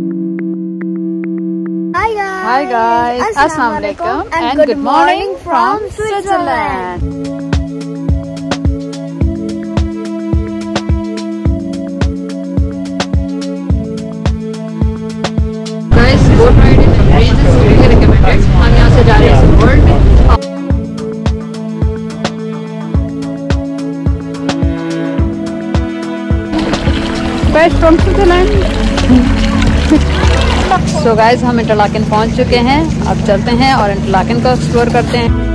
Hi guys. Hi guys. Assalamu alaikum and good morning from Switzerland. Guys, boat ride in the range is really recommended. हम यहाँ से जा रहे हैं world में Fresh from Switzerland. So guys हम Interlaken पहुँच चुके हैं। अब चलते हैं और इंटरलाकिन को एक्सप्लोर करते हैं।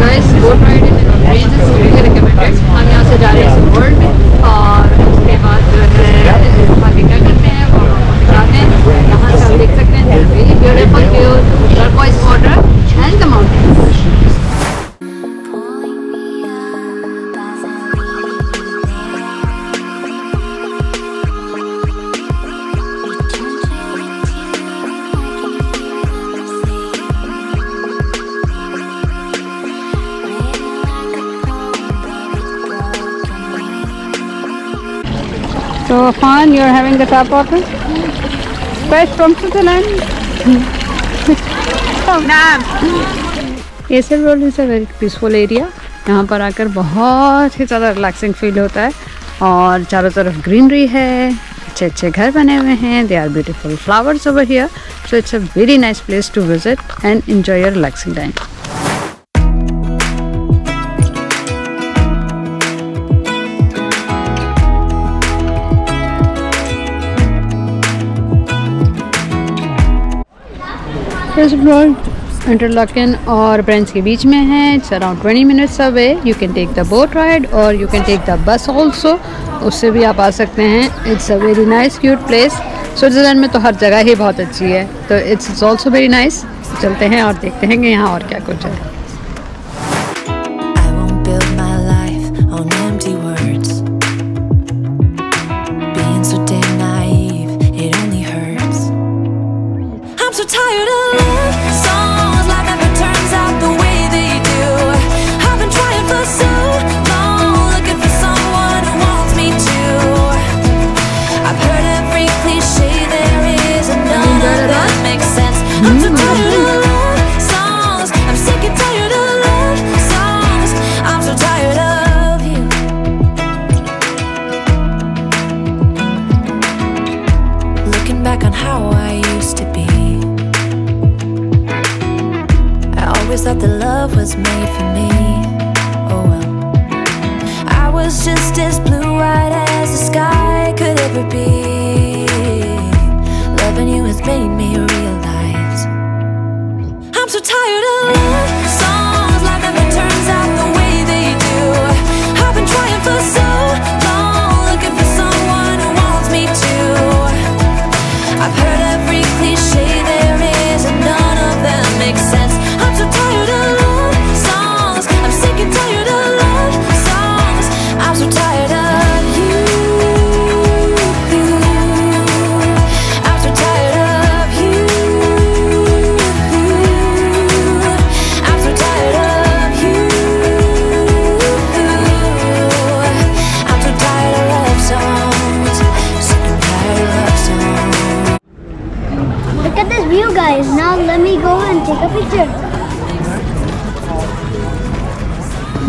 So guys boat ride in range really recommended हम यहाँ से जा रहे हैं में और उसके बाद जो है आगे क्या करते हैं और दिखाते हैं, यहाँ से आप देख सकते हैं very beautiful view turquoise water and the mountains So fun, you're having the cup of it? Fresh from Switzerland? Kesar road is a very peaceful area यहाँ पर आकर बहुत ही ज़्यादा रिलैक्सिंग फील होता है और चारों तरफ़ ग्रीनरी है अच्छे अच्छे घर बने हुए हैं they are beautiful flowers over here so it's a very nice place to visit and enjoy your relaxing time Interlaken और ब्रेंच के बीच में है। It's around 20 minutes away you can take the boat ride और you can take the bus also उससे भी आप आ सकते हैं। It's a very nice cute place Switzerland में तो हर जगह ही बहुत अच्छी है। तो इट्स ऑल्सो वेरी नाइस चलते हैं और देखते हैं कि यहाँ और क्या कुछ है।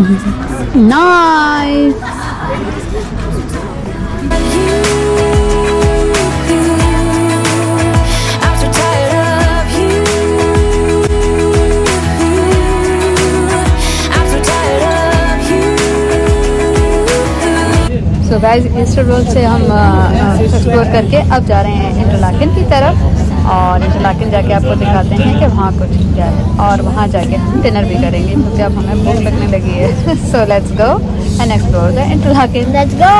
तो सो गाइज़ इंस्टर रोड से हम uh, uh, एक्सप्लोर करके अब जा रहे हैं इंटरलाकन की तरफ़। और इंशाल्लाह जाके आपको दिखाते हैं कि वहाँ कुछ क्या है। और वहाँ जाके हम डिनर भी करेंगे, क्योंकि अब हमें भूख लगने लगी है। So let's go and explore the Interlaken let's go!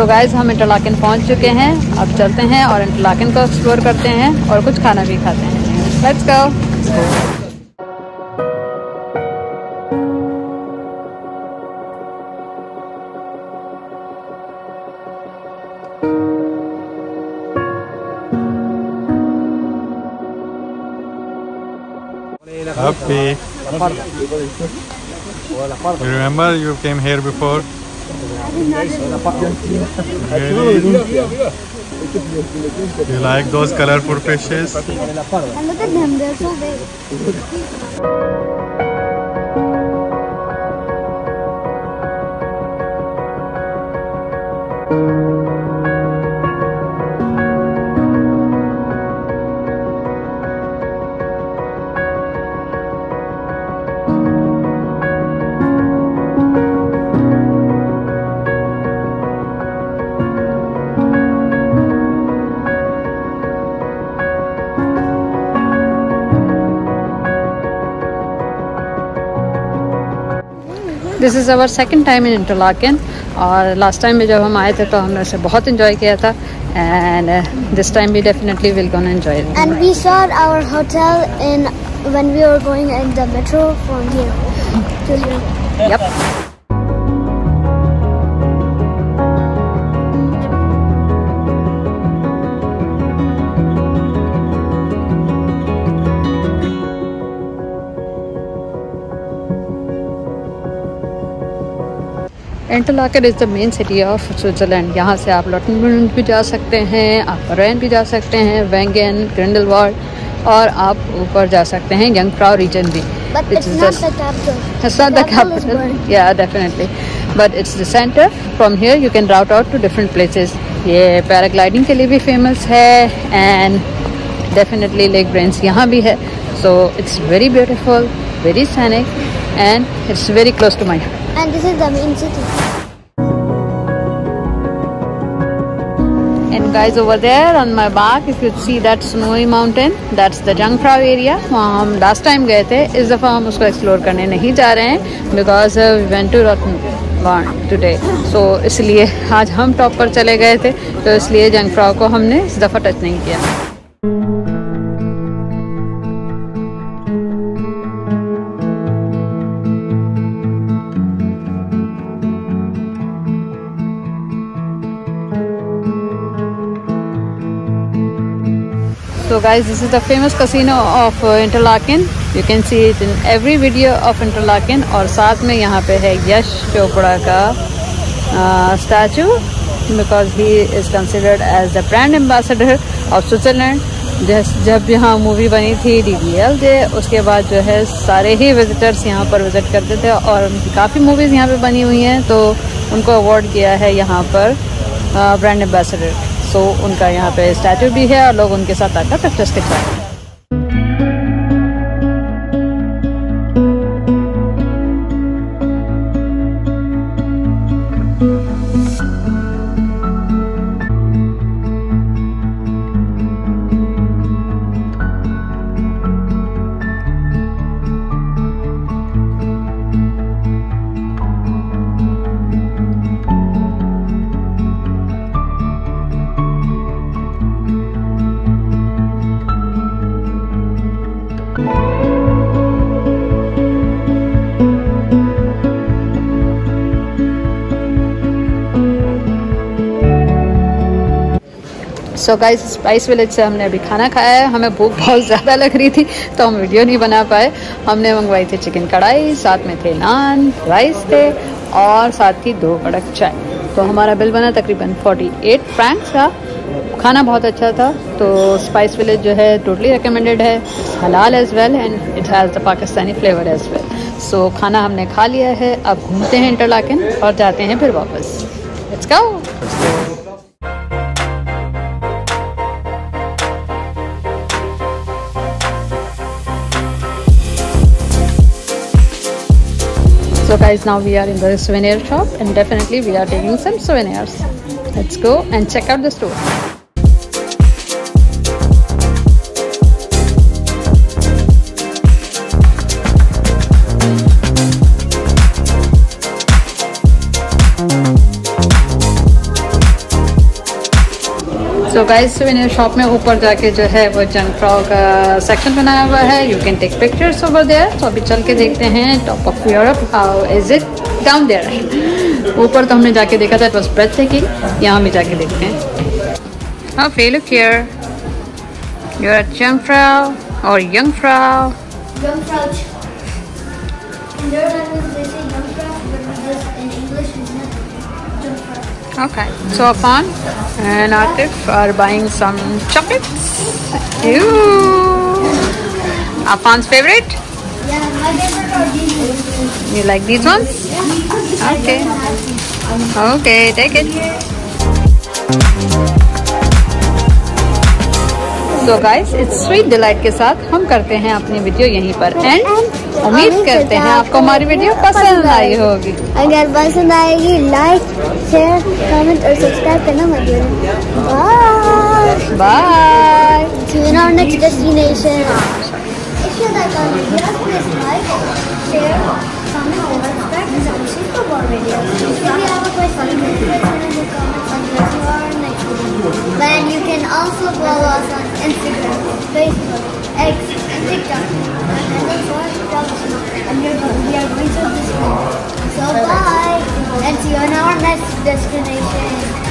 So guys हम इंटरलाकिन पहुँच चुके हैं अब चलते हैं और इंटरलाकिन को एक्सप्लोर करते हैं और कुछ खाना भी खाते हैं let's go Happy. You remember you came here before? You like those colorful fishes? And look at them, they're so big. This is our second time in Interlaken और लास्ट टाइम में जब हम आए थे तो हमने उसे बहुत इन्जॉय किया था एंड दिस टाइम भी definitely will gonna enjoy And we saw our hotel in when we were going in the metro from here to here. Yep. Interlaken is the main city of Switzerland यहाँ से आप लॉटनबर्न भी जा सकते हैं आप rain भी जा सकते हैं वेंगन ग्रिंडलवार्ड और आप ऊपर जा सकते हैं यंगफ्राउ रीजन भी it's just-. It's not the capital. Yeah, definitely. But it's the center. From here you can route out to different places. ये पैराग्लाइडिंग के लिए भी फ़ेमस है एंड डेफिनेटली लेक ब्रेंस यहाँ भी है so it's very beautiful very scenic and it's very close to my And this is the main city. And guys, over there on my back, if you see that snowy mountain, that's the Jungfrau area. वहाँ हम last time गए थे इस दफ़ा हम उसको explore करने नहीं जा रहे हैं because we went to rotten today so इसलिए आज हम टॉप पर चले गए थे तो इसलिए जंगफ्राउ को हमने इस दफ़ा टच नहीं किया So guys, this is the famous casino of uh, Interlaken. You can see it in every video of Interlaken और साथ में यहाँ पे है यश चोपड़ा का statue because he is considered as the brand ambassador of Switzerland जब यहाँ मूवी बनी थी डी डी एल जे उसके बाद जो है सारे ही विजिटर्स यहाँ पर विज़िट करते थे और काफ़ी मूवीज़ यहाँ पे बनी हुई हैं तो उनको अवार्ड किया है यहाँ पर ब्रांड एम्बेसडर सो उनका यहाँ पे स्टैचू भी है और लोग उनके साथ आकर प्रैक्टिस कर रहे हैं। so guys spice village से हमने अभी खाना खाया है। हमें भूख बहुत ज़्यादा लग रही थी तो हम वीडियो नहीं बना पाए। हमने मंगवाई थी चिकन कढ़ाई, साथ में थे नान, राइस थे और साथ ही दो कड़क चाय। तो हमारा बिल बना तकरीबन 48 फ्रैंक्स का खाना बहुत अच्छा था तो स्पाइस विलेज जो है टोटली रिकमेंडेड है। हलाल as well and it has the Pakistani flavour as well so खाना हमने खा लिया है। अब घूमते हैं इंटरलाकिन और जाते हैं फिर वापस। Let's go So guys, now we are in the souvenir shop and definitely we are taking some souvenirs. Let's go and check out the store. So guys souvenir shop में ऊपर जाके जो है वो जंग फ्रॉक सेक्शन बनाया हुआ है। You can take pictures over there तो अभी चल के देखते हैं top of Europe how is it down there ऊपर तो हमने जाके देखा था इट वाज ब्रेथ टेकिंग यहाँ भी जाके देखते हैं। हाँ feel look here you are young और Jungfrau Okay, so Afan and Atif are buying some chocolates. Ew! Afan's favorite? Yeah, my favorite are these. You like these ones? Okay. Okay, take it. So guys, it's sweet delight के साथ हम करते हैं अपनी video यहीं पर and उम्मीद करते हैं आपको हमारी वीडियो पसंद आई होगी। अगर पसंद आएगी लाइक शेयर कमेंट और सब्सक्राइब करना मत भूलना bye bye Then you can also follow us on Instagram, Facebook, X, and TikTok. And. And we are going to Disney. So bye, and see you in our next destination.